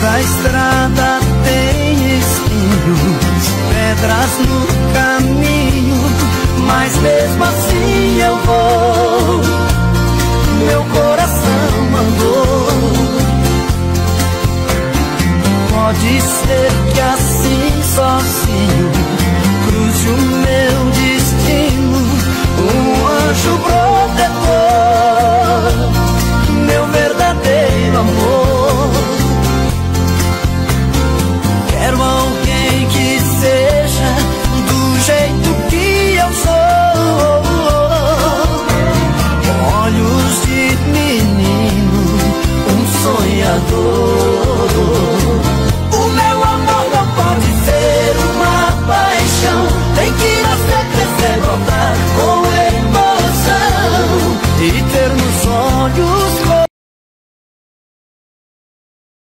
Toda estrada tem espinhos, pedras no caminho, mas mesmo assim eu vou. Meu coração mandou. Pode ser que assim O meu amor não pode ser uma paixão, tem que nascer, crescer, voltar com emoção e ter nos olhos.